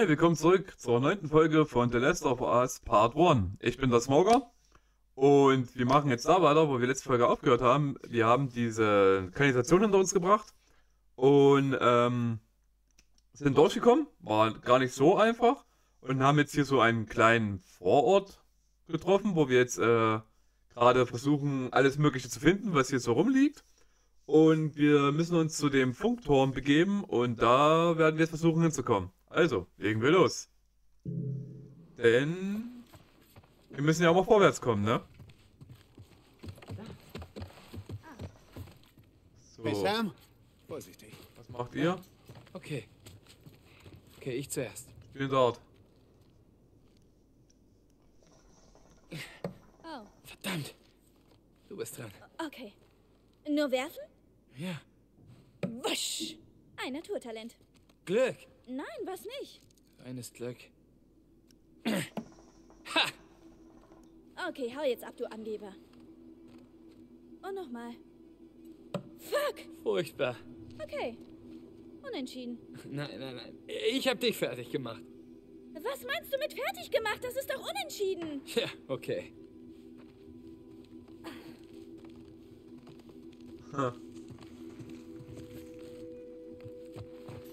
Hi, willkommen zurück zur neunten Folge von The Last of Us Part 1. Ich bin der Smoker und wir machen jetzt da weiter, wo wir letzte Folge aufgehört haben. Wir haben diese Kanalisation hinter uns gebracht und ähm, sind durchgekommen. War gar nicht so einfach und haben jetzt hier so einen kleinen Vorort getroffen, wo wir jetzt äh, gerade versuchen, alles Mögliche zu finden, was hier so rumliegt. Und wir müssen uns zu dem Funkturm begeben und da werden wir jetzt versuchen hinzukommen. Also, legen wir los. Denn wir müssen ja auch mal vorwärts kommen, ne? So, Hey Sam, vorsichtig. was macht ihr? Okay. Okay, ich zuerst. Spielen dort. Oh, Verdammt. Du bist dran. okay. Nur werfen? Ja. Wusch! Ein Naturtalent. Glück. Nein, was nicht? Reines Glück. Okay, hau jetzt ab, du Angeber. Und nochmal. Fuck! Furchtbar. Okay. Unentschieden. Nein, nein, nein. Ich hab dich fertig gemacht. Was meinst du mit fertig gemacht? Das ist doch unentschieden. Ja, okay. Ha.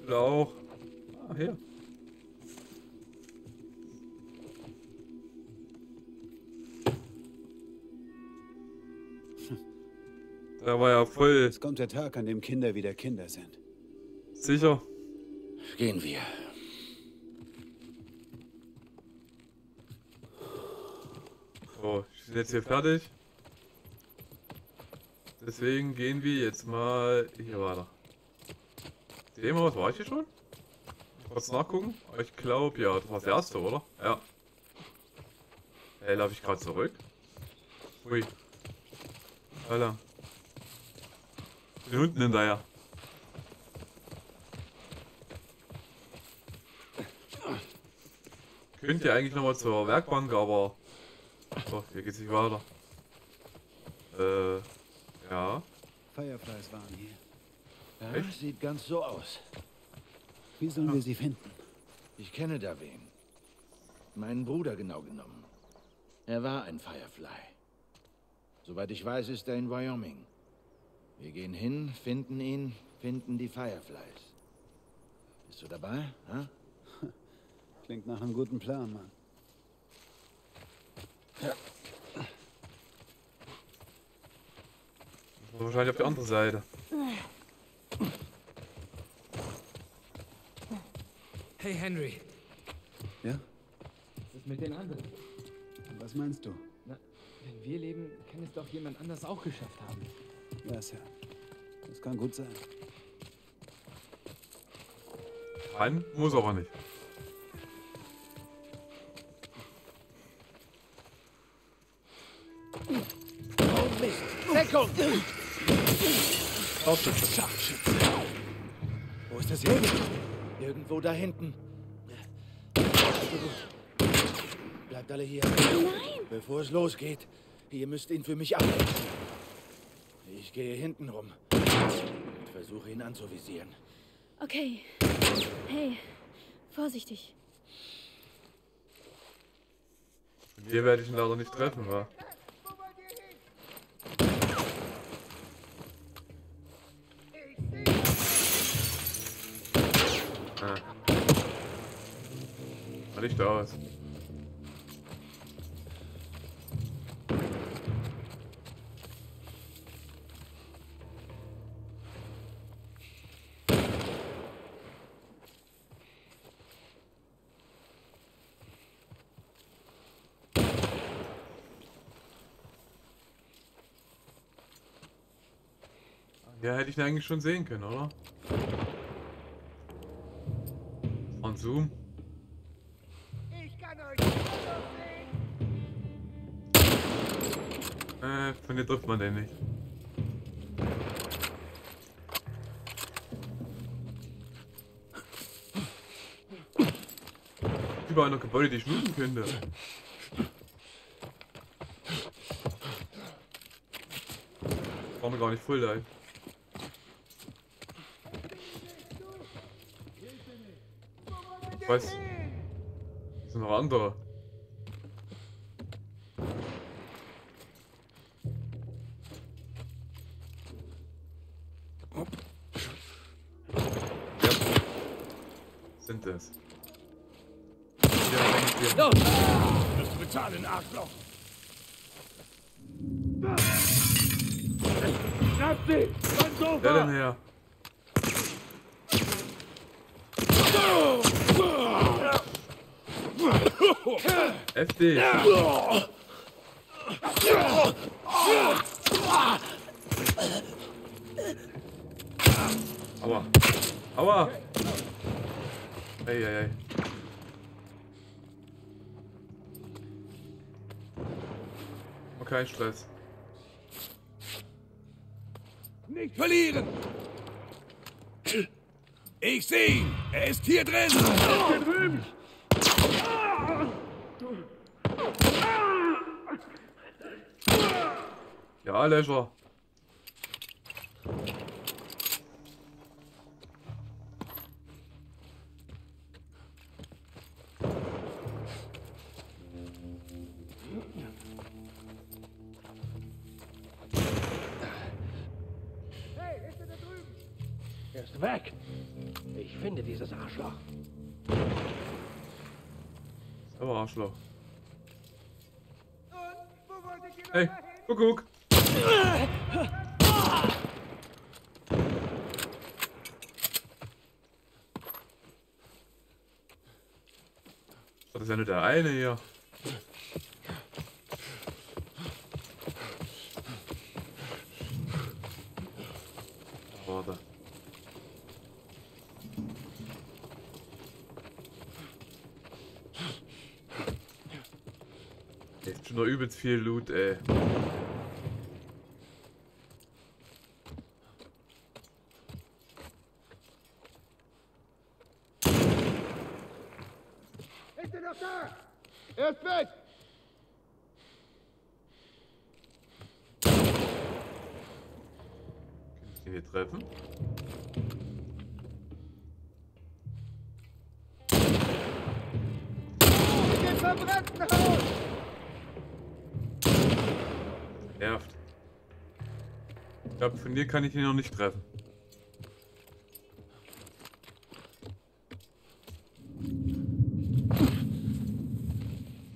Lauch. Ah, hier. Da war ja voll Es kommt der Tag, an dem Kinder wieder Kinder sind. sicher. Gehen wir. So, ich bin jetzt hier fertig. Deswegen gehen wir jetzt mal hier weiter. Dem Haus war ich hier schon? Kurz nachgucken. Ich glaube, ja, das war das erste, oder? Ja. Hey, laufe ich gerade zurück? Ui. Alter. Den Hunden hinterher. Könnt ihr eigentlich nochmal zur Werkbank, aber... So, hier geht's nicht weiter. Äh, ja. Fireflies waren hier. Ja, Echt? sieht ganz so aus. Wie sollen wir sie finden? Ich kenne da wen. Meinen Bruder genau genommen. Er war ein Firefly. Soweit ich weiß, ist er in Wyoming. Wir gehen hin, finden ihn, finden die Fireflies. Bist du dabei? Ha? Klingt nach einem guten Plan, Mann. Wahrscheinlich auf die andere Seite. Hey, Henry. Ja? Was ist mit den anderen? Was meinst du? Na, wenn wir leben, kann es doch jemand anders auch geschafft haben. Ja, Sam. Das kann gut sein. Kann, muss aber nicht. Oh Mist! Deckung! Aufschütze. Wo ist das hin? Irgendwo da hinten. Bleibt alle hier. Nein! Bevor es losgeht, ihr müsst ihn für mich ablenken. Ich gehe hinten rum und versuche ihn anzuvisieren. Okay. Hey, vorsichtig. Hier werde ich ihn leider nicht treffen, wa? Sah nicht aus. Ja, hätte ich ihn eigentlich schon sehen können, oder? Und Zoom. Von dir trifft man den nicht. Überall noch Gebäude, die ich looten könnte. War mir gar nicht voll, ey. Was? sind noch andere. Sind es. Ja, du bezahlen, Arschloch! Schnapp sie! Mein Wer denn Sofa! her? Heftig. Aua. Aua. Oh, kein Stress. Nicht verlieren! Ich sehe ihn! Er ist hier drin! Hier drüben! Ja, Leisure. Kuckuck. Das ist ja nur der eine hier. Warte. Jetzt schon noch übelst viel Loot, ey. Ist er noch da? Er ist weg! Kann ich den hier treffen? Den verbrannten Haus! Nervt. Ich glaube, von dir kann ich ihn noch nicht treffen.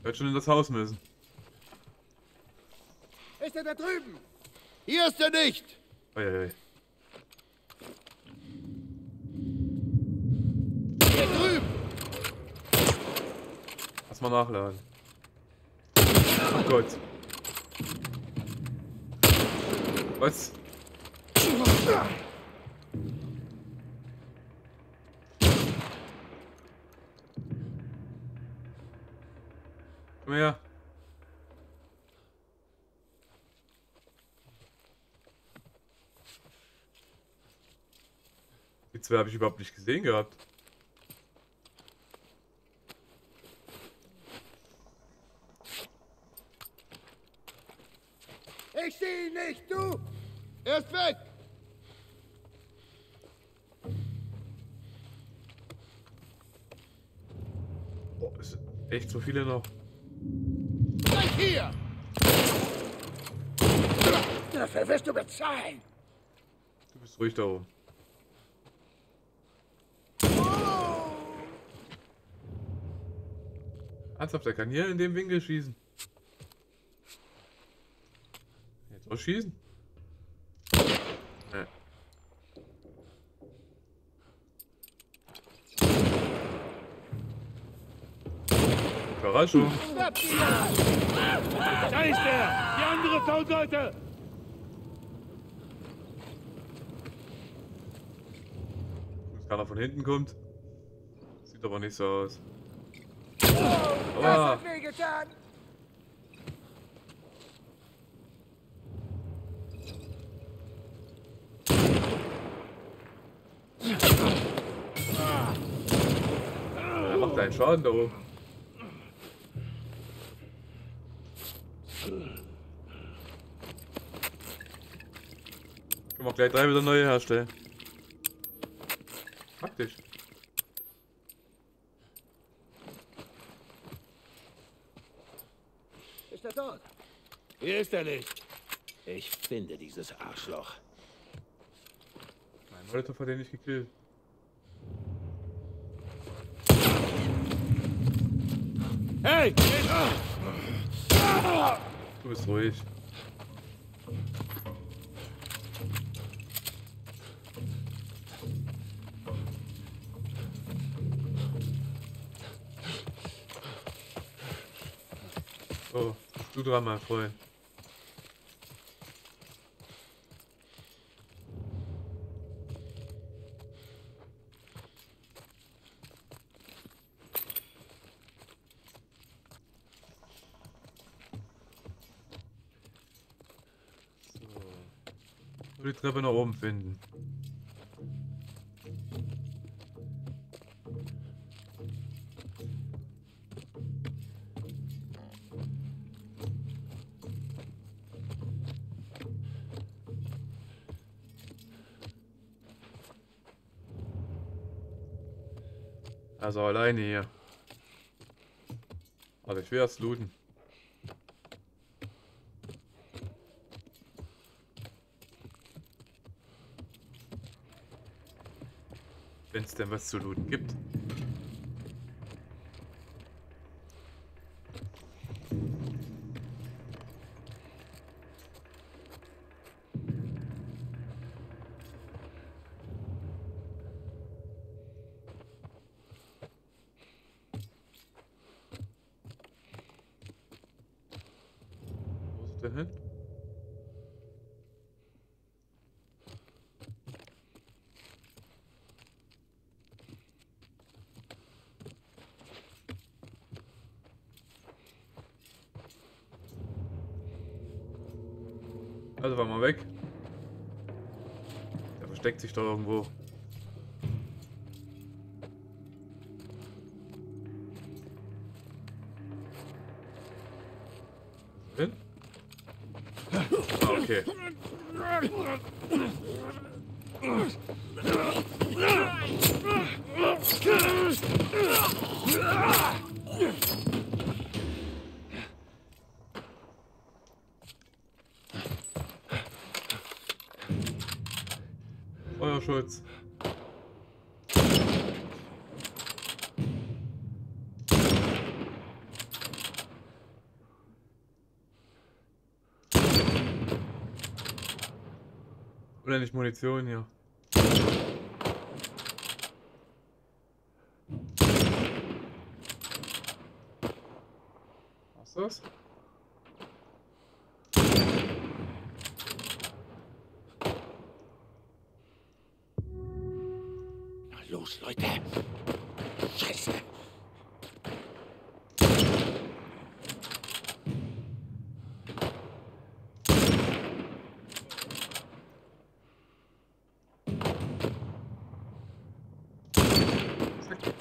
Wird schon in das Haus müssen. Ist er da drüben? Hier ist er nicht! Uiuiui. Hier drüben! Lass mal nachladen. Oh Gott. Was? Komm her. Zwei habe ich überhaupt nicht gesehen gehabt. Ich sehe ihn nicht, du! Er ist weg! Oh, es sind echt so viele noch. Bleib hier! Dafür wirst du bezahlen! Du bist ruhig da oben. Ernsthaft, der kann hier in dem Winkel schießen. Jetzt auch schießen? Nee. Überraschung. Da ist er! Die andere Faulseite! Dass keiner von hinten kommt. Sieht aber nicht so aus. Wehgetan! Er macht einen Schaden da oben. Können wir gleich drei wieder neue herstellen. Hier ist er nicht. Ich finde dieses Arschloch. Mein Molotow hat den nicht gekillt. Hey! Du bist ruhig. So, du dran, mein Freund. So. Nur die Treppe nach oben finden. Also alleine hier. Warte, ich will erst looten. Es denn was zu looten gibt. Wo ist der hin? Also war mal weg. Der versteckt sich da irgendwo. Hin? Ah, okay. Feuerschutz. Oder nicht Munition hier. Was ist das? Na los, Leute. Scheiße. Zack.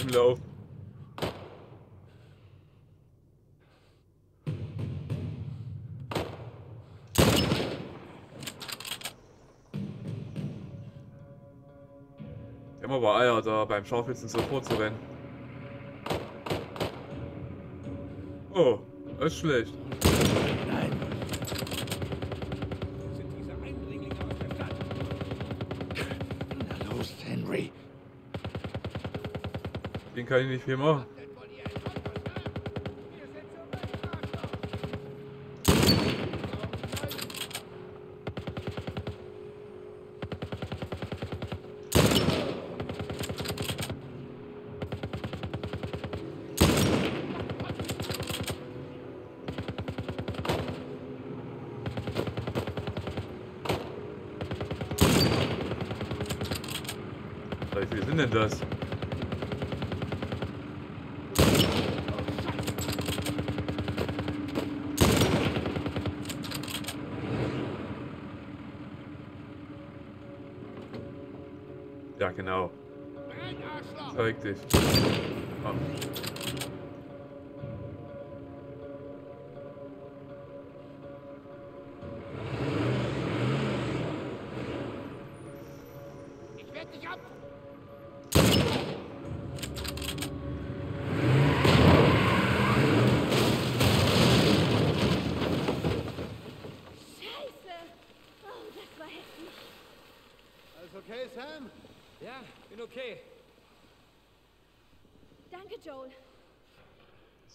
Im Lauf. Haben aber Eier, da beim Scharfschützen so vorzurennen. Oh, ist schlecht. Nein. Na los, Henry. Den kann ich nicht viel machen. Arschloch!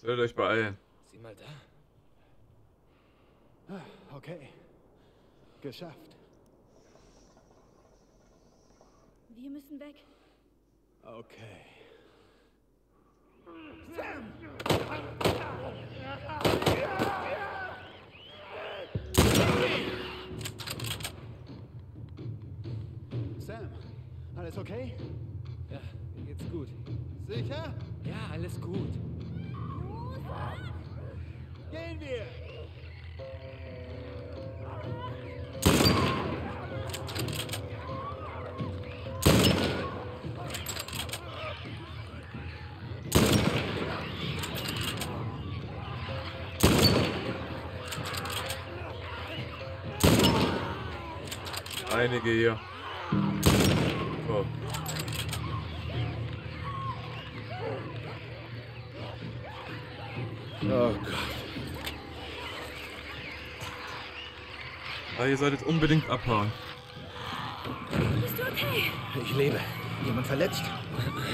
Sollt euch beeilen. Sieh mal da. Ah, Okay. Geschafft. Wir müssen weg. Okay. Sam, alles okay? Ja, mir geht's gut. Sicher? Ja, alles gut. Gehen wir! Einige hier. So. Oh Gott. Aber ihr solltet unbedingt abhauen. Bist du okay? Ich lebe. Jemand verletzt?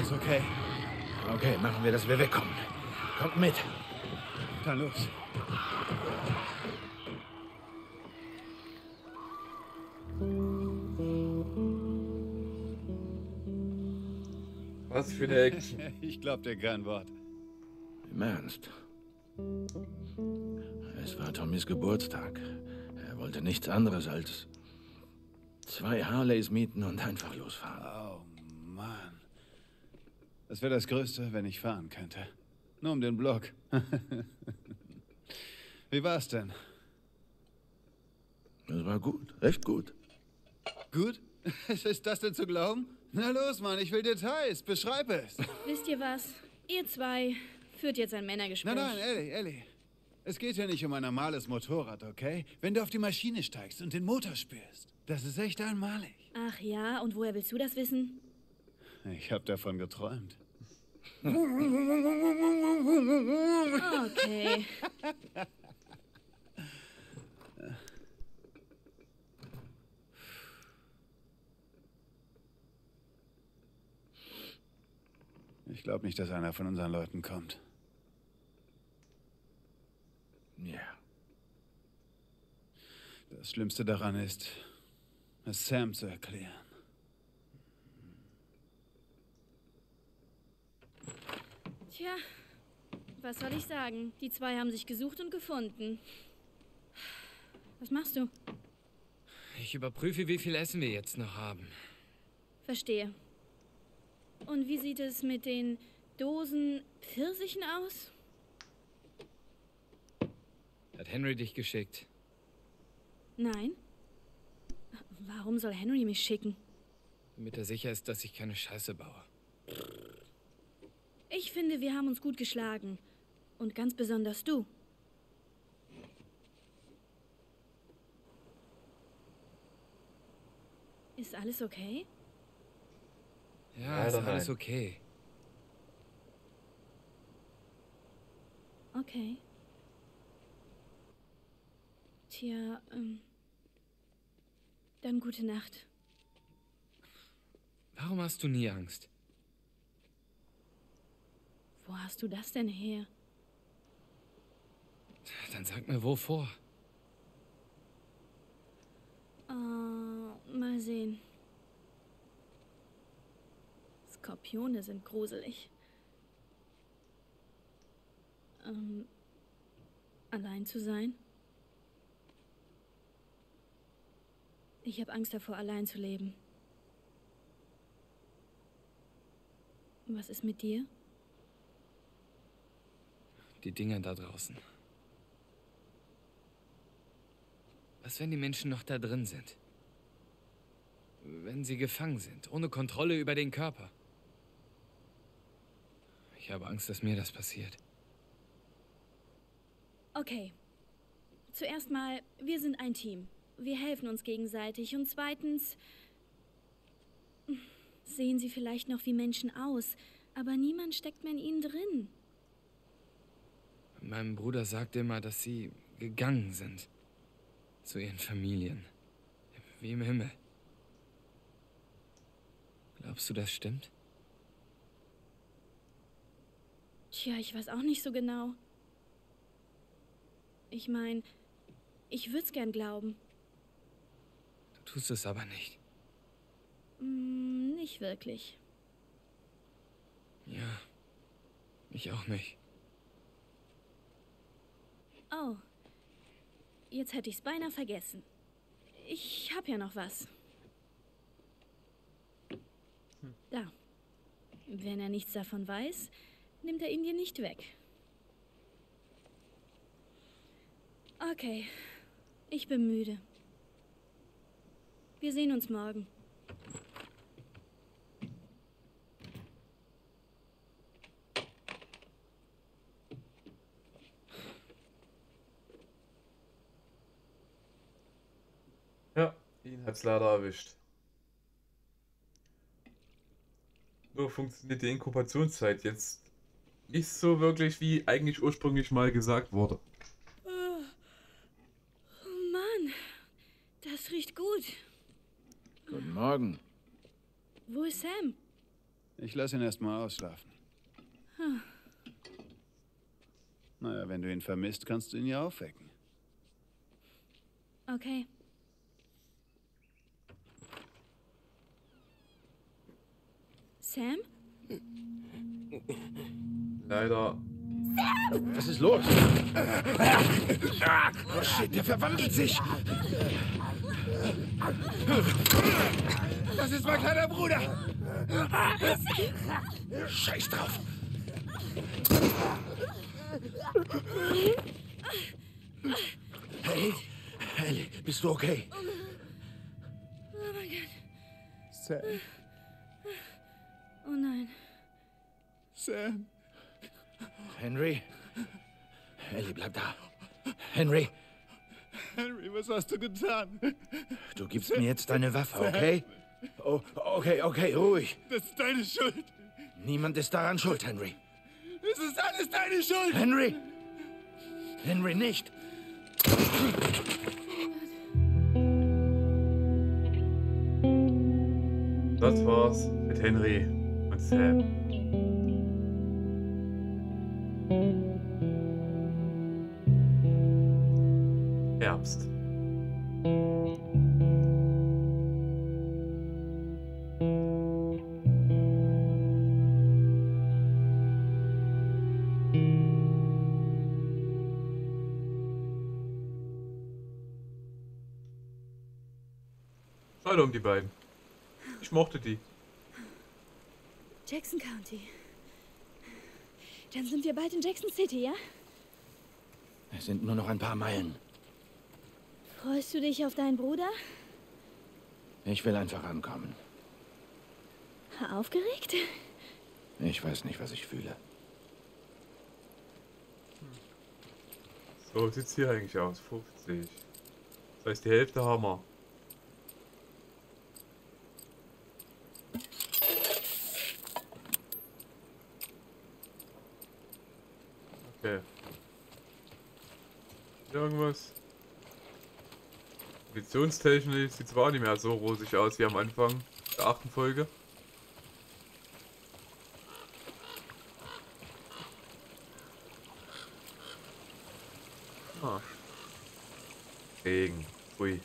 Ist okay. Okay, machen wir, dass wir wegkommen. Kommt mit. Dann los. Was für eine Action. Ich glaub dir kein Wort. Im Ernst. Es war Tommys Geburtstag. Er wollte nichts anderes als zwei Harleys mieten und einfach losfahren. Oh Mann. Das wäre das Größte, wenn ich fahren könnte. Nur um den Block. Wie war's denn? Das war gut, recht gut. Gut? Ist das denn zu glauben? Na los, Mann, ich will Details. Beschreib es. Wisst ihr was? Ihr zwei führt jetzt ein Männergespräch. Nein, nein, Ellie, Ellie. Es geht ja nicht um ein normales Motorrad, okay? Wenn du auf die Maschine steigst und den Motor spürst, das ist echt einmalig. Ach ja, und woher willst du das wissen? Ich habe davon geträumt. Okay. Ich glaube nicht, dass einer von unseren Leuten kommt. Ja. Das Schlimmste daran ist, es Sam zu erklären. Tja, was soll ich sagen? Die zwei haben sich gesucht und gefunden. Was machst du? Ich überprüfe, wie viel Essen wir jetzt noch haben. Verstehe. Und wie sieht es mit den Dosen Pfirsichen aus? Hat Henry dich geschickt? Nein. Warum soll Henry mich schicken? Damit er sicher ist, dass ich keine Scheiße baue. Ich finde, wir haben uns gut geschlagen. Und ganz besonders du. Ist alles okay? Ja, ist alles okay. Okay. Tja, ähm. Dann gute Nacht. Warum hast du nie Angst? Wo hast du das denn her? Dann sag mir, wovor? Äh, mal sehen. Skorpione sind gruselig. Ähm, allein zu sein? Ich habe Angst davor, allein zu leben. Was ist mit dir? Die Dinger da draußen. Was, wenn die Menschen noch da drin sind? Wenn sie gefangen sind, ohne Kontrolle über den Körper? Ich habe Angst, dass mir das passiert. Okay. Zuerst mal, wir sind ein Team. Wir helfen uns gegenseitig. Und zweitens, sehen sie vielleicht noch wie Menschen aus, aber niemand steckt mehr in ihnen drin. Mein Bruder sagte immer, dass sie gegangen sind. Zu ihren Familien. Wie im Himmel. Glaubst du, das stimmt? Tja, ich weiß auch nicht so genau. Ich meine, ich würde es gern glauben. Du tust es aber nicht. Hm, nicht wirklich. Ja, ich auch nicht. Oh, jetzt hätte ich's beinahe vergessen. Ich hab ja noch was. Da. Wenn er nichts davon weiß, nimmt er ihn dir nicht weg. Okay, ich bin müde. Wir sehen uns morgen. Ja, ihn hat's leider erwischt. Nur funktioniert die Inkubationszeit jetzt nicht so wirklich, wie eigentlich ursprünglich mal gesagt wurde. Oh Mann, das riecht gut. Guten Morgen. Wo ist Sam? Ich lasse ihn erstmal ausschlafen. Naja, wenn du ihn vermisst, kannst du ihn ja aufwecken. Okay. Sam? Leider. Was ist los? Oh shit, der verwandelt sich. Das ist mein kleiner Bruder. Scheiß drauf. Hey, Ellie, bist du okay? Oh mein Gott. Sam, Oh nein. Sam. Henry? Ellie, bleib da. Henry, Henry, was hast du getan? du gibst mir jetzt deine Waffe, okay? Oh, okay, okay, ruhig. Das ist deine Schuld. Niemand ist daran schuld, Henry. Es ist alles deine Schuld. Henry! Henry, nicht! Das war's mit Henry und Sam. Herbst. Schade um die beiden. Ich mochte die. Jackson County. Dann sind wir bald in Jackson City, ja? Es sind nur noch ein paar Meilen. Freust du dich auf deinen Bruder? Ich will einfach ankommen. Aufgeregt? Ich weiß nicht, was ich fühle. So sieht's hier eigentlich aus. 50. Das heißt, die Hälfte haben wir. Okay. Irgendwas? Editionstechnisch sieht zwar nicht mehr so rosig aus wie am Anfang der achten Folge. Ah. Regen. Ui.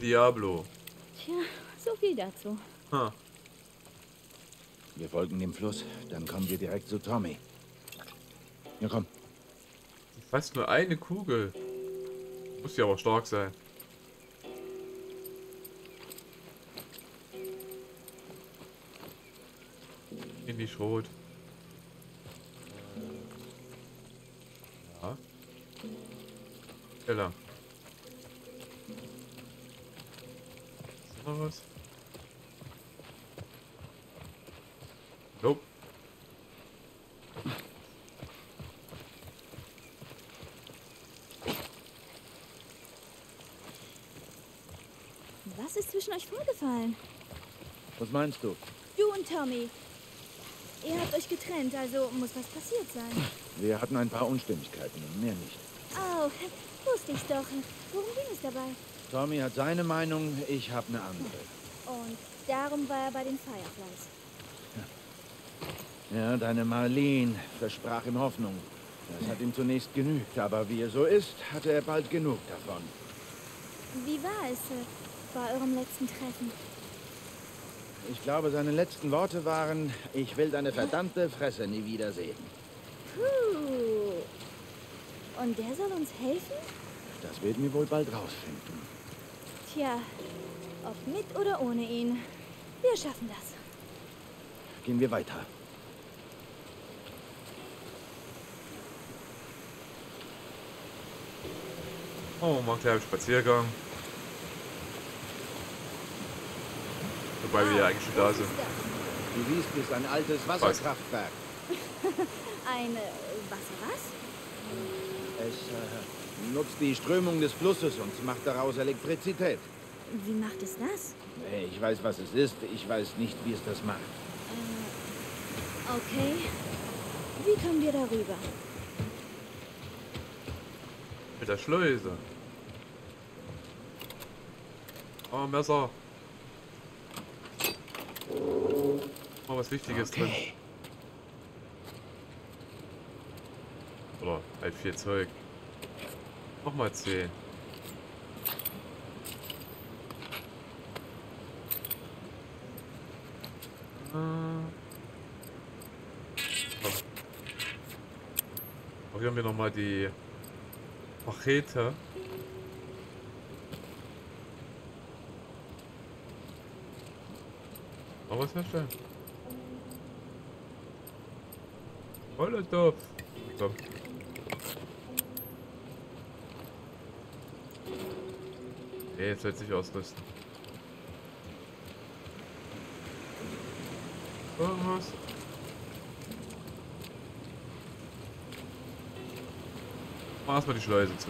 Diablo. Tja, so viel dazu. Ha. Wir folgen dem Fluss, dann kommen wir direkt zu Tommy. Ja, komm. Fast nur eine Kugel. Muss ja aber stark sein. In die Schrot. Vorgefallen? Was meinst du? Du und Tommy. Ihr habt euch getrennt, also muss was passiert sein. Wir hatten ein paar Unstimmigkeiten und mehr nicht. Oh, wusste ich doch. Worum ging es dabei? Tommy hat seine Meinung, ich habe eine andere. Und darum war er bei den Fireflies. Ja, deine Marlene versprach ihm Hoffnung. Das hat ihm zunächst genügt, aber wie er so ist, hatte er bald genug davon. Wie war es äh, bei eurem letzten Treffen? Ich glaube, seine letzten Worte waren, ich will deine verdammte Fresse nie wiedersehen. Puh. Und der soll uns helfen? Das werden wir wohl bald rausfinden. Tja, ob mit oder ohne ihn. Wir schaffen das. Gehen wir weiter. Oh, macht ja einen Spaziergang. Wobei wir ja eigentlich schon da sind. Du siehst, ist ein altes Wasserkraftwerk. Ein äh, Wasser was? Es äh, nutzt die Strömung des Flusses und macht daraus Elektrizität. Wie macht es das? Hey, Ich weiß, was es ist. Ich weiß nicht, wie es das macht. Okay. Wie kommen wir darüber? Mit der Schleuse. Oh, Messer. Was Wichtiges drin. Oder halt viel Zeug. Nochmal 10. Äh. Hier haben wir nochmal die Machete. Noch was herstellen? Molotow. Komm. Nee, jetzt soll sich ausrüsten. Irgendwas? Mach erstmal die Schleuse zu.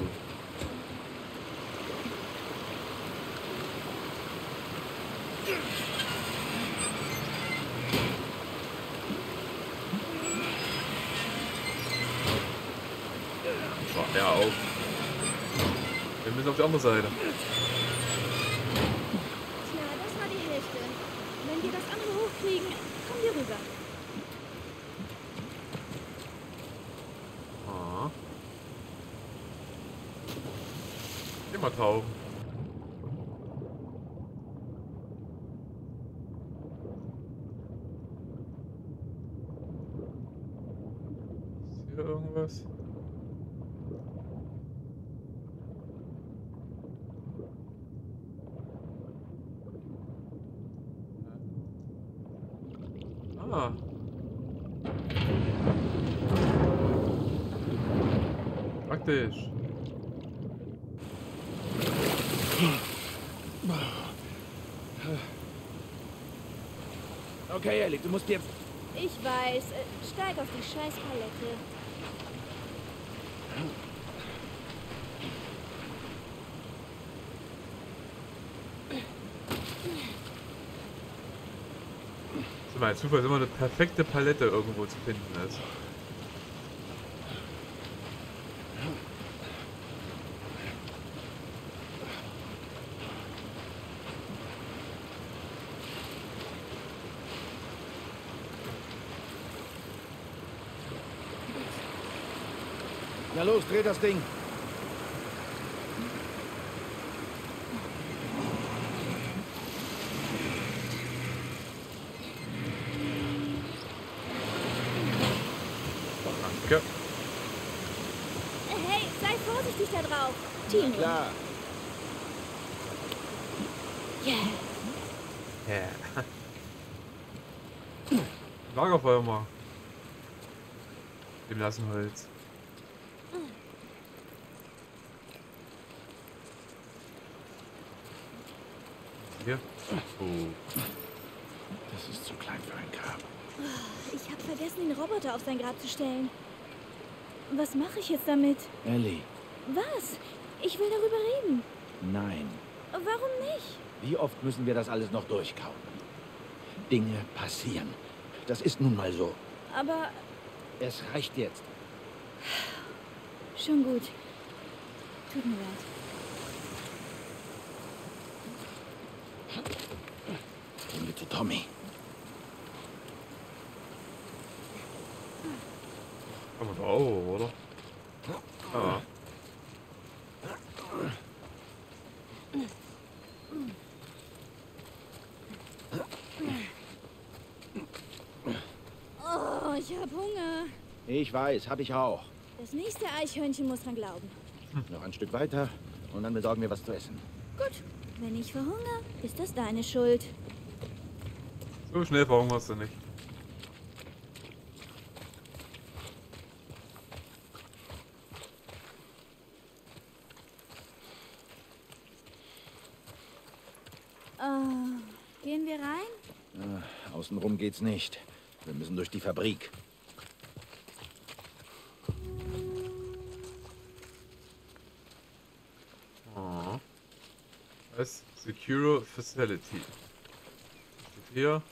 So, ja, auf. Wir müssen auf die andere Seite. Tja, das war die Hälfte. Wenn wir das andere hochkriegen, kommen wir rüber. Ah. Immer tauchen. Ist hier irgendwas? Ah. Praktisch. Okay, Ellie, du musst dir... Ich weiß. Äh, steig auf die Scheißpalette. Sag mal, Zufall ist immer eine perfekte Palette irgendwo zu finden ist. Na los, dreh das Ding. Danke. Hey, sei vorsichtig da drauf. Tino. Klar. Yeah. Ja. Lagerfeuer mal. Dem lassen Holz. Hier. Oh. Das ist zu klein für ein Grab. Ich habe vergessen, den Roboter auf sein Grab zu stellen. Was mache ich jetzt damit? Ellie, Was? Ich will darüber reden. nein. Warum nicht? Wie oft müssen wir das alles noch durchkauen? Dinge passieren. Das ist nun mal so. Aber Es reicht jetzt. schon gut. Tut mir leid. Gehen wir zu Tommy. Kann man da auch, oder? Ah. Oh, ich habe Hunger. Ich weiß, hab ich auch. Das nächste Eichhörnchen muss dran glauben. Noch ein Stück weiter und dann besorgen wir was zu essen. Gut, wenn ich verhungere, ist das deine Schuld. So schnell verhungerst du nicht. Oh, gehen wir rein? Ah, außenrum geht's nicht. Wir müssen durch die Fabrik. Secure Facility. Hier.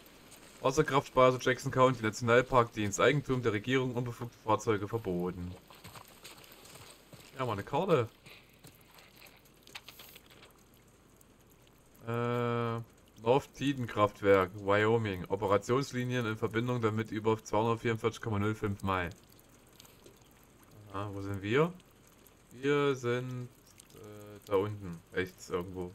Wasserkraftspeicher Jackson County Nationalparkdienst. Eigentum der Regierung, unbefugte Fahrzeuge verboten. Ja, mal eine Karte. Äh, North Tiden Kraftwerk, Wyoming. Operationslinien in Verbindung damit über 244,05 Meilen. Ah, wo sind wir? Wir sind äh, da unten, rechts irgendwo.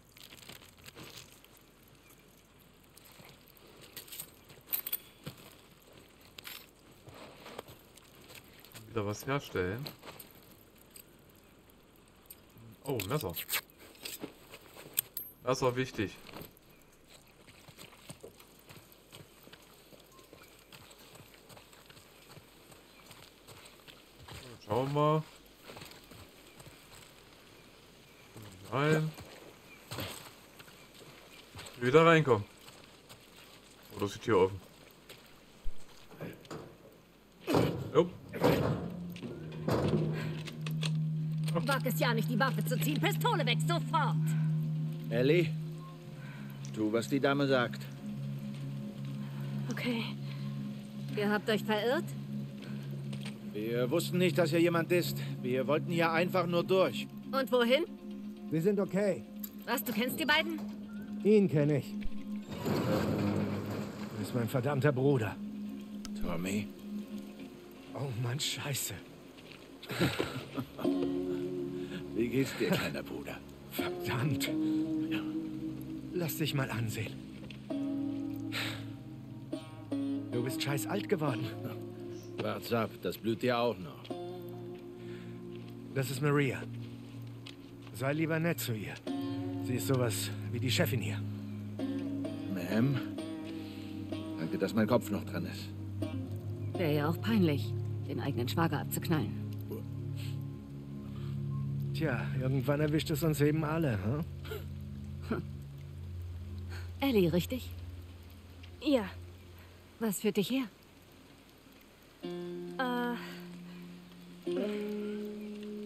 Wieder was herstellen. Oh, Messer. Messer wichtig. So, Schauen wir mal. Rein. Wieder reinkommen. Oder ist die Tür offen? Jo. Wag es ja nicht, die Waffe zu ziehen. Pistole weg, sofort! Ellie, tu, was die Dame sagt. Okay. Ihr habt euch verirrt? Wir wussten nicht, dass hier jemand ist. Wir wollten hier einfach nur durch. Und wohin? Wir sind okay. Was, du kennst die beiden? Ihn kenne ich. Du bist mein verdammter Bruder. Tommy, Oh Mann, scheiße. wie geht's dir, kleiner Bruder? Verdammt. Lass dich mal ansehen. Du bist scheiß alt geworden. Wart's ab, das blüht dir auch noch. Das ist Maria. Sei lieber nett zu ihr. Sie ist sowas wie die Chefin hier. Ma'am, danke, dass mein Kopf noch dran ist. Wäre ja auch peinlich, den eigenen Schwager abzuknallen. Tja, irgendwann erwischt es uns eben alle, hm? Ellie, richtig? Ja. Was führt dich her? Äh,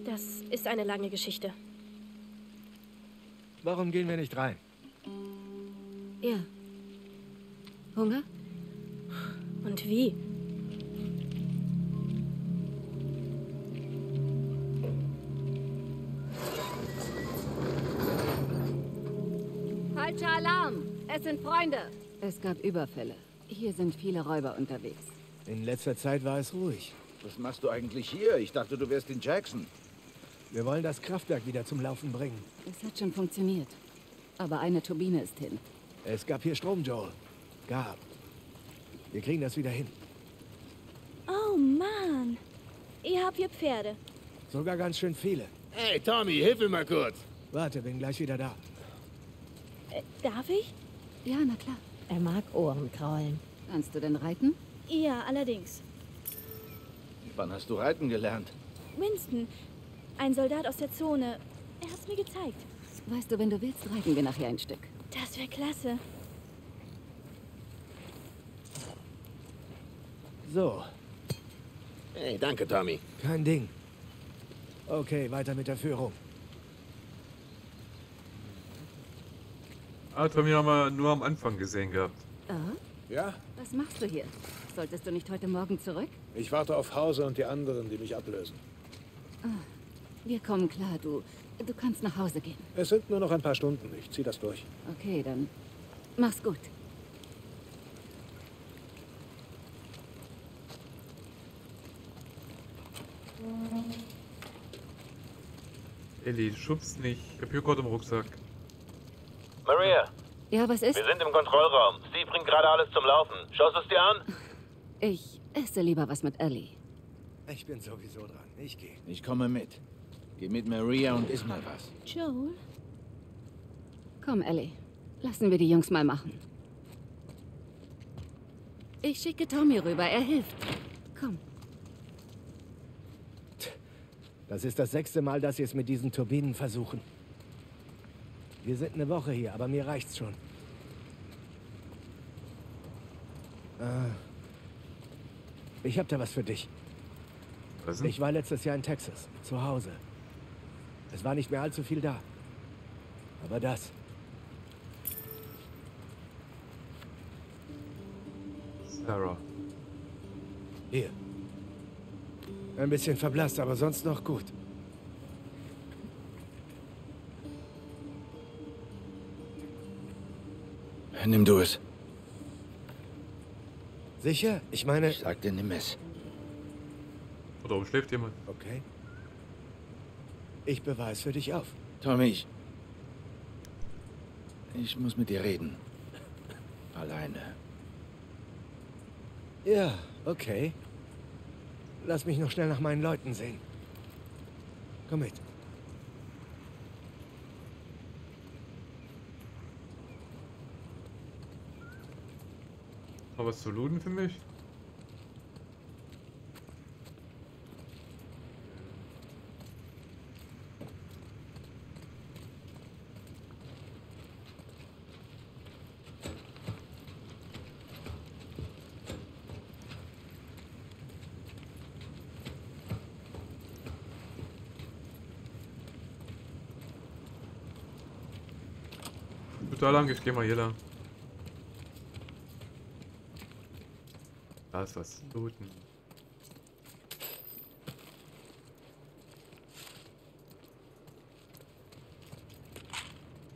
das ist eine lange Geschichte. Warum gehen wir nicht rein? Ja. Hunger? Und wie? Es sind Freunde! Es gab Überfälle. Hier sind viele Räuber unterwegs. In letzter Zeit war es ruhig. Was machst du eigentlich hier? Ich dachte, du wärst in Jackson. Wir wollen das Kraftwerk wieder zum Laufen bringen. Es hat schon funktioniert. Aber eine Turbine ist hin. Es gab hier Strom, Joel. Gab. Wir kriegen das wieder hin. Oh Mann. Ihr habt hier Pferde. Sogar ganz schön viele. Hey, Tommy, hilf mir mal kurz. Warte, bin gleich wieder da. Äh, darf ich? Ja, na klar. Er mag Ohrenkraulen. Kannst du denn reiten? Ja, allerdings. Wann hast du reiten gelernt? Winston, ein Soldat aus der Zone. Er hat's mir gezeigt. Weißt du, wenn du willst, reiten wir nachher ein Stück. Das wäre klasse. So, Hey, danke, Tommy. kein Ding. Okay, weiter mit der Führung. Ah, Tommy haben wir nur am Anfang gesehen gehabt. Ah, Ja, was machst du hier? Solltest du nicht heute Morgen zurück? ich warte auf Hause und die anderen, die mich ablösen. Wir kommen klar, du. Du kannst nach Hause gehen. Es sind nur noch ein paar Stunden. Ich zieh das durch. Okay, dann mach's gut. Ellie, schubst nicht. Ich hab Joghurt im Rucksack. Maria, Ja, was ist? wir sind im Kontrollraum. Steve bringt gerade alles zum Laufen. Schaust du es dir an? Ich esse lieber was mit Ellie. Ich bin sowieso dran. Ich gehe. Ich komme mit. Geh mit Maria und iss mal was. Joel? Komm, Ellie. Lassen wir die Jungs mal machen. Ich schicke Tommy rüber, er hilft. Komm. Das ist das sechste Mal, dass sie es mit diesen Turbinen versuchen. Wir sind eine Woche hier, aber mir reicht's schon. Ah. Ich hab da was für dich. Was? Ich war letztes Jahr in Texas, zu Hause. Es war nicht mehr allzu viel da. Aber das. Sarah. Hier. Ein bisschen verblasst, aber sonst noch gut. Nimm du es. Sicher? Ich meine... Ich sagte, nimm es. Oder oben schläft jemand. Okay. Ich es für dich auf. Tommy, ich... Ich muss mit dir reden. Alleine. Ja, okay. Lass mich noch schnell nach meinen Leuten sehen. Komm mit. Noch was zu looten für mich? Total lang, ich geh mal hier lang. Ist was. Looten.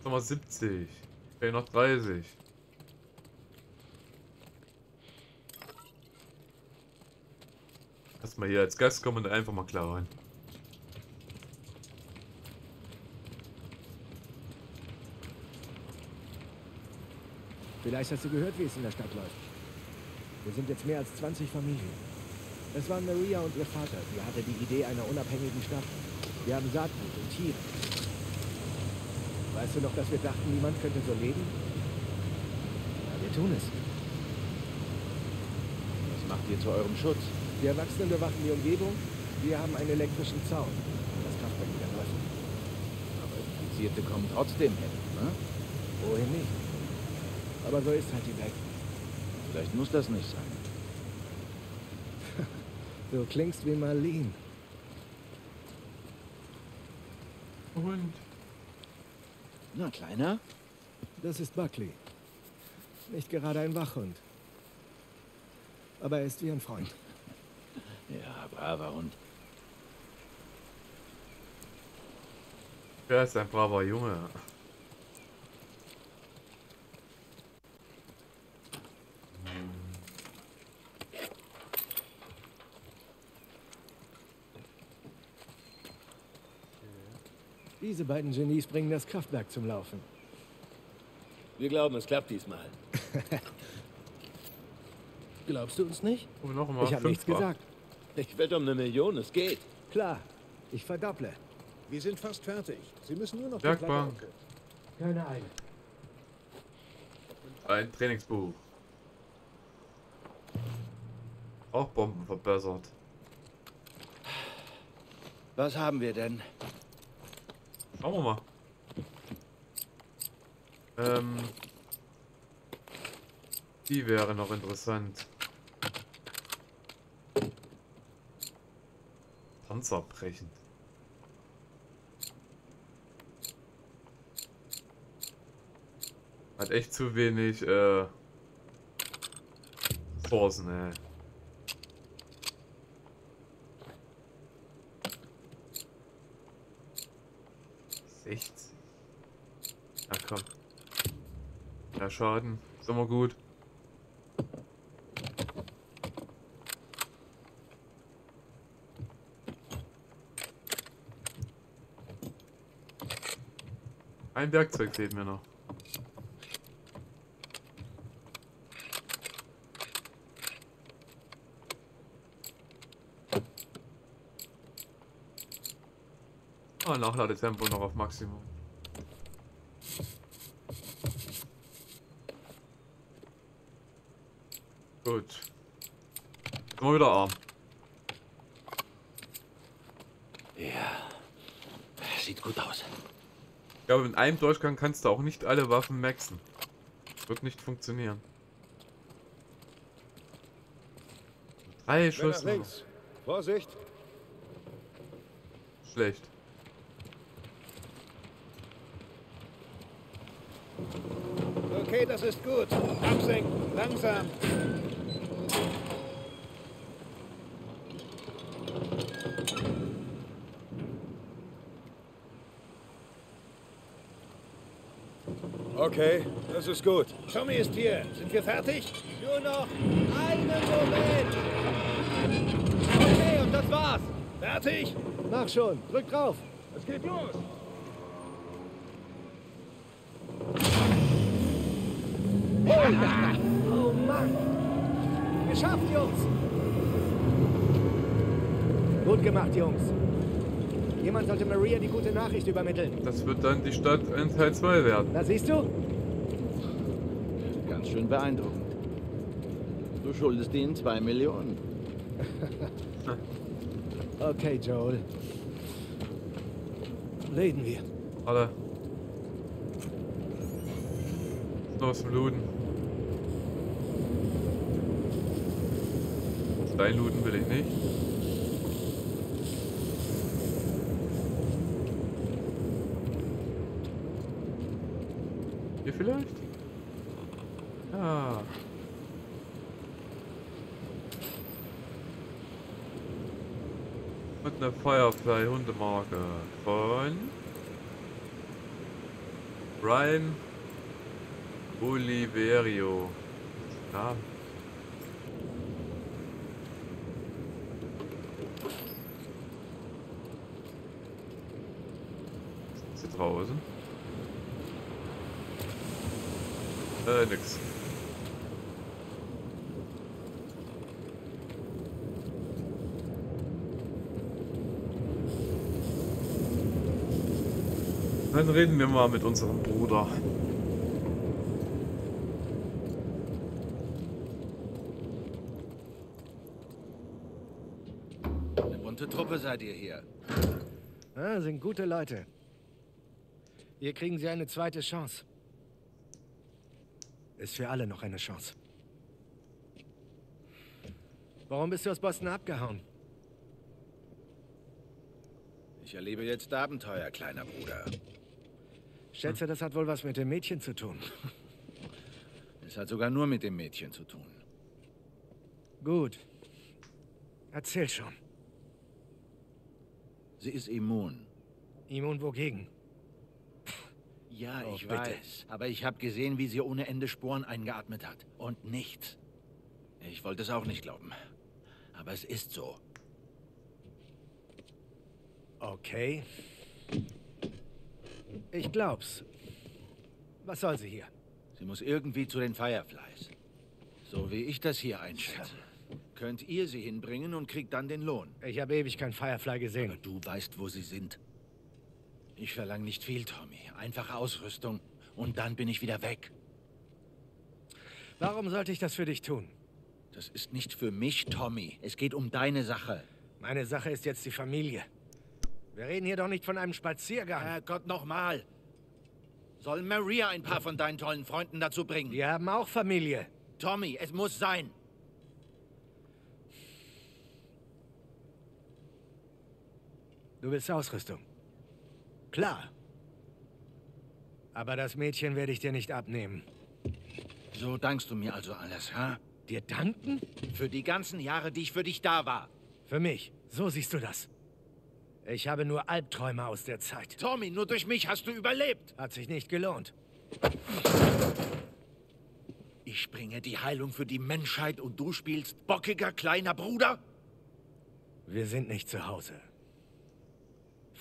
Nummer 70. Okay, noch 30. Lass mal hier als Gast kommen und einfach mal klar rein. Vielleicht hast du gehört, wie es in der Stadt läuft. Wir sind jetzt mehr als 20 Familien. Es waren Maria und ihr Vater. Sie hatte die Idee einer unabhängigen Stadt. Wir haben Saatgut und Tiere. Weißt du noch, dass wir dachten, niemand könnte so leben? Ja, wir tun es. Was macht ihr zu eurem Schutz? Die Erwachsenen bewachen die Umgebung. Wir haben einen elektrischen Zaun. Das Kraftwerk wieder läuft. Aber Infizierte kommen trotzdem hin. Ne? Wohin nicht? Aber so ist halt die Welt. Vielleicht muss das nicht sein. Du klingst wie Marlene. Und? Na, Kleiner? Das ist Buckley. Nicht gerade ein Wachhund. Aber er ist wie ein Freund. Ja, braver Hund. Wer ist ein braver Junge? Diese beiden Genies bringen das Kraftwerk zum Laufen. Wir glauben, es klappt diesmal. Glaubst du uns nicht? Oh, noch mal Ich habe nichts gesagt. Ich wette um eine Million, es geht. Klar, ich verdopple. Wir sind fast fertig. Sie müssen nur noch Werkbank. Keine Eile. Ein Trainingsbuch. Auch Bomben verbessert. Was haben wir denn? Schauen wir mal. Ähm, die wäre noch interessant. Panzerbrechend. Hat echt zu wenig äh, Ressourcen, ey. Sechzig. Ja komm. Ja, Schaden. Ist immer gut. Ein Werkzeug fehlt mir noch. Oh, Nachladetempo noch auf Maximum. Gut. Sind wir wieder arm. Ja. Sieht gut aus. Ich glaube, in einem Durchgang kannst du auch nicht alle Waffen maxen. Wird nicht funktionieren. Drei Schuss. links. Vorsicht. Schlecht. Okay, das ist gut. Absenken. Langsam. Okay, das ist gut. Tommy ist hier. Sind wir fertig? Nur noch einen Moment. Okay, und das war's. Fertig? Mach schon. Drück drauf. Es geht los. Oh Mann. Geschafft, Jungs. Gut gemacht, Jungs. Jemand sollte Maria die gute Nachricht übermitteln. Das wird dann die Stadt in Teil 2 werden. Na, siehst du? Ganz schön beeindruckend. Du schuldest ihnen zwei Millionen. Okay, Joel. Reden wir. Alle. Los, Looten. Dein Looten will ich nicht. Vielleicht? Ja. Und eine Firefly Hundemarke von Brian Oliverio. Ja. Ist sie draußen? Äh, nix. Dann reden wir mal mit unserem Bruder. Eine bunte Truppe seid ihr hier. Ah, sind gute Leute. Hier kriegen sie eine zweite Chance. Ist für alle noch eine Chance. Warum bist du aus Boston abgehauen? Ich erlebe jetzt Abenteuer, kleiner Bruder. Schätze, das hat wohl was mit dem Mädchen zu tun. Es hat sogar nur mit dem Mädchen zu tun. Gut. Erzähl schon. Sie ist immun. Immun wogegen? Ja, Oh, ich bitte. weiß. Aber ich habe gesehen, wie sie ohne Ende Sporen eingeatmet hat. Und nichts. Ich wollte es auch nicht glauben. Aber es ist so. Okay. Ich glaub's. Was soll sie hier? Sie muss irgendwie zu den Fireflies. So wie ich das hier einschätze. Könnt ihr sie hinbringen und kriegt dann den Lohn. Ich habe ewig kein Firefly gesehen. Aber du weißt, wo sie sind. Ich verlange nicht viel, Tommy. Einfache Ausrüstung. Und dann bin ich wieder weg. Warum sollte ich das für dich tun? Das ist nicht für mich, Tommy. Es geht um deine Sache. Meine Sache ist jetzt die Familie. Wir reden hier doch nicht von einem Spaziergang. Herrgott, nochmal. Soll Maria ein paar von deinen tollen Freunden dazu bringen? Die haben auch Familie. Tommy, es muss sein. Du willst Ausrüstung. Klar. Aber das Mädchen werde ich dir nicht abnehmen. So dankst du mir also alles, ha? Dir danken? Für die ganzen Jahre, die ich für dich da war. Für mich. So siehst du das. Ich habe nur Albträume aus der Zeit. Tommy, nur durch mich hast du überlebt. Hat sich nicht gelohnt. Ich bringe die Heilung für die Menschheit und du spielst bockiger kleiner Bruder? Wir sind nicht zu Hause.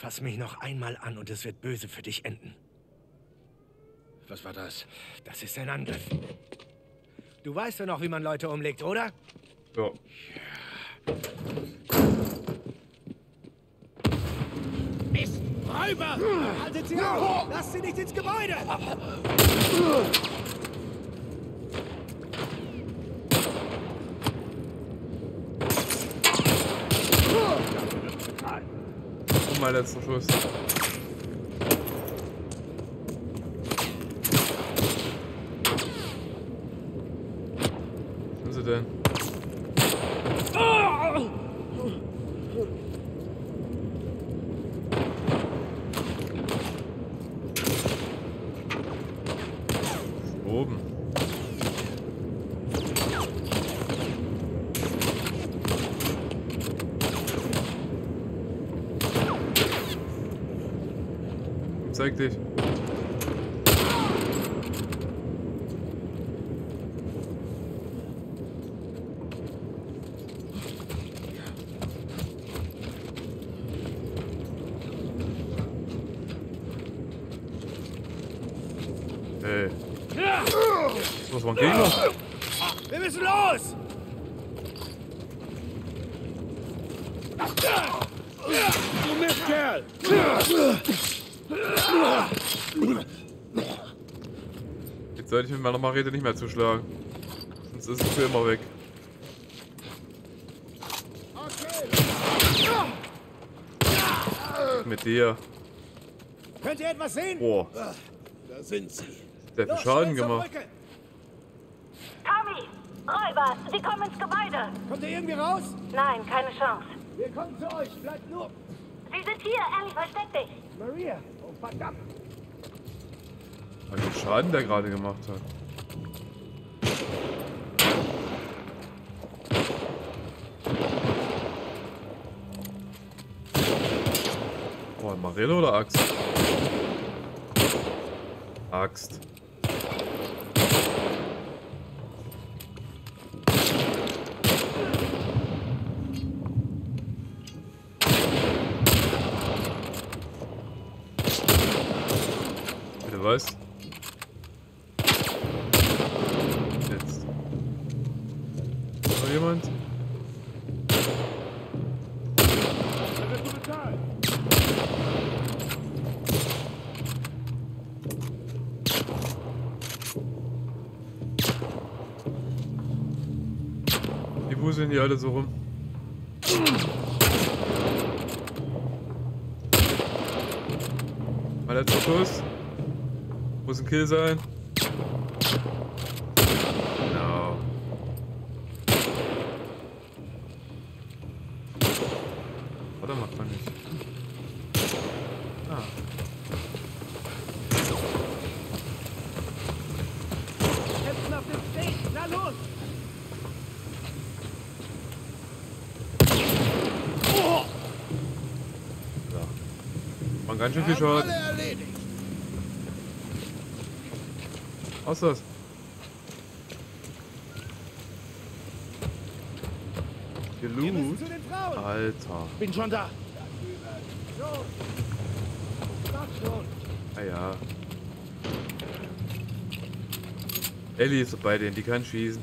Fass mich noch einmal an und es wird böse für dich enden. Was war das? Das ist ein Angriff. Du weißt doch noch, wie man Leute umlegt, oder? Ja. Mist! Räuber! Haltet sie auf! Lasst sie nicht ins Gebäude! Mein letzter Schuss. Wo sind sie denn? Oben. Zeig dich. Hey. Was war ein Gegner? Wir müssen los! Du Mistkerl! Sollte ich mit meiner Marete nicht mehr zuschlagen. Sonst ist es für immer weg. Mit dir. Könnt ihr etwas sehen? Boah, Da sind sie. der hat viel Schaden gemacht. Tommy! Räuber! Sie kommen ins Gebäude! Kommt ihr irgendwie raus? Nein, keine Chance. Wir kommen zu euch. Bleibt nur. Sie sind hier! Ellie, versteck dich! Maria. Oh, verdammt. Wie Schaden der gerade gemacht hat. Boah, Marille oder Axt? Axt. Bitte was? Jetzt. Noch jemand? Die wuseln hier alle so rum. Mein letzter Schuss. Muss ein Kill sein. Genau. Oder macht man nicht? Ah. Kämpfen auf dem Steg. Na los! Ja. War ganz schön viel erledigt. Was ist das? Geloot? Alter. Bin schon da. Ah ja. Ellie ist bei denen, die kann schießen.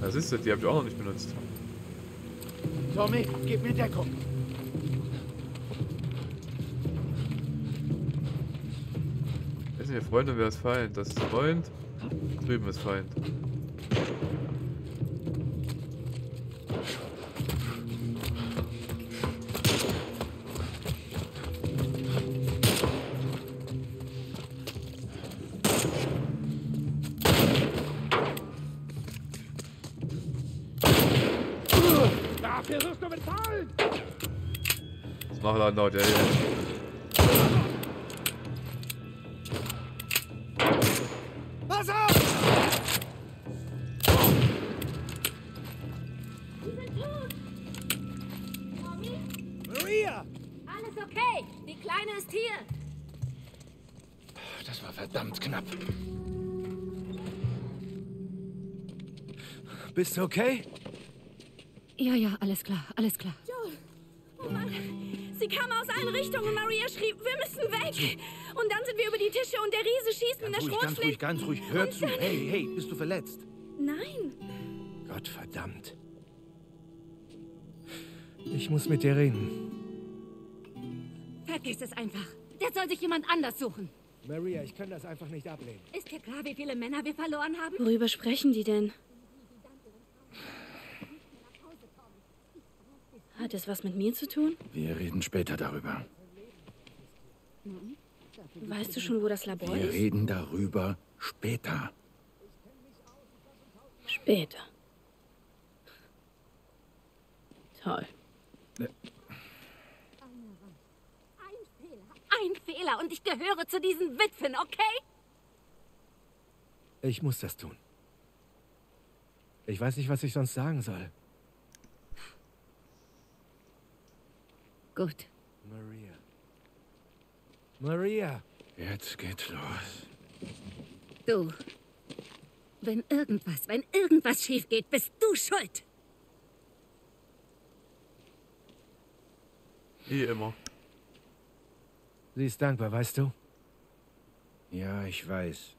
Das ist es, die habe ich auch noch nicht benutzt. Tommy, gib mir Deckung. Ist hier Freund und wer ist Feind? Das ist Freund, drüben ist Feind. Dafür wirst du bezahlen! Das macht er laut, ja, ja. Pass auf! Maria! Alles okay. Die Kleine ist hier. Das war verdammt knapp. Bist du okay? Ja, ja, alles klar, alles klar. Joel! Oh Mann! Sie kam aus allen Richtungen und Maria schrie, wir müssen weg! Und dann sind wir über die Tische und der Riese schießt mit Ganz einer ruhig, ganz ruhig, Schrotflinte. ganz ruhig. Hör zu. Hey, hey, bist du verletzt? Nein! Gott verdammt. Ich muss mit dir reden. Vergiss es einfach. Der soll sich jemand anders suchen. Maria, ich kann das einfach nicht ablehnen. Ist dir klar, wie viele Männer wir verloren haben? Worüber sprechen die denn? Hat es was mit mir zu tun? Wir reden später darüber. Weißt du schon, wo das Labor Wir ist? reden darüber später. Später. Toll. Ein Fehler und ich gehöre zu diesen Witwen, okay? Ich muss das tun. Ich weiß nicht, was ich sonst sagen soll. Gut. Maria. Maria! Jetzt geht's los. Du. Wenn irgendwas, wenn irgendwas schief geht, bist du schuld. Wie immer. Sie ist dankbar, weißt du? Ja, ich weiß.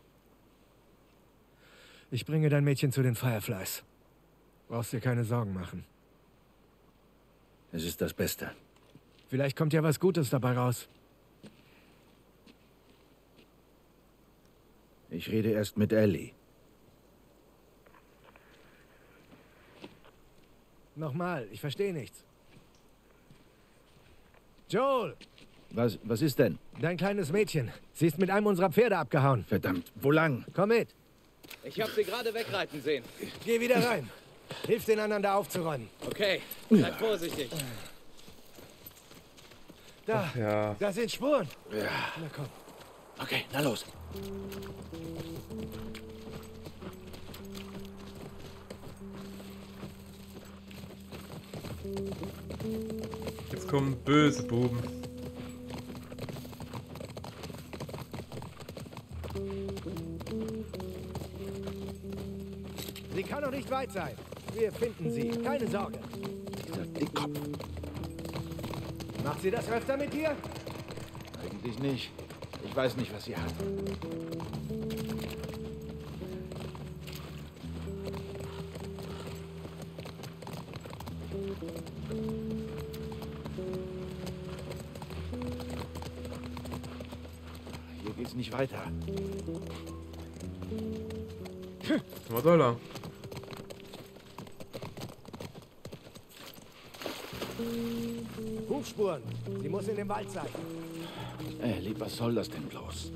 Ich bringe dein Mädchen zu den Fireflies. Brauchst dir keine Sorgen machen. Es ist das Beste. Vielleicht kommt ja was Gutes dabei raus. Ich rede erst mit Ellie. Nochmal, ich verstehe nichts. Joel, Was, was ist denn? dein kleines Mädchen. Sie ist mit einem unserer Pferde abgehauen. Verdammt, wo lang? Komm mit. Ich habe sie gerade wegreiten sehen. Geh wieder rein. Hilf den anderen da aufzuräumen. Okay, bleib vorsichtig. Da, Ja. da sind Spuren. Ja. Na komm. Okay, na los. Jetzt kommen böse Buben. Sie kann doch nicht weit sein. Wir finden sie. Keine Sorge. Dieser Dickkopf. Macht sie das öfter mit dir? Eigentlich nicht. Ich weiß nicht, was sie hat. Hier geht's nicht weiter. Mal da lang. Hufspuren. Sie muss in dem Wald sein. Ey, lieb, was soll das denn bloß?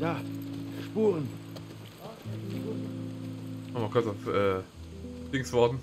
Da, Spuren. Machen wir kurz auf äh, Dings warten.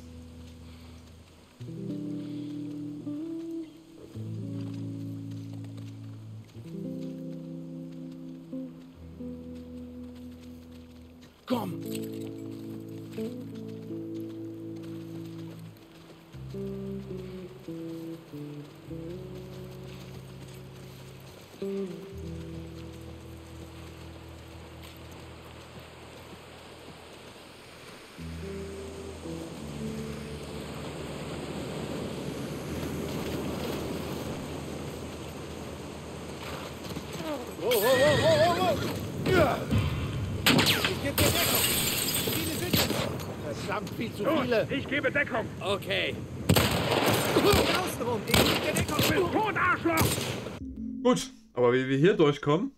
Ich gebe Deckung. Okay. Außenrum. Ich gebe Deckung. Du bist tot, Arschloch! Gut, aber wie wir hier durchkommen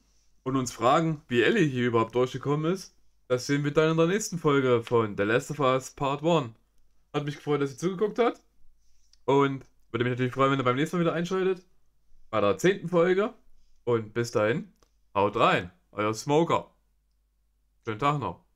und uns fragen, wie Ellie hier überhaupt durchgekommen ist, das sehen wir dann in der nächsten Folge von The Last of Us Part 1. Hat mich gefreut, dass ihr zugeguckt habt. Und würde mich natürlich freuen, wenn ihr beim nächsten Mal wieder einschaltet. Bei der zehnten Folge. Und bis dahin, haut rein. Euer Smoker. Schönen Tag noch.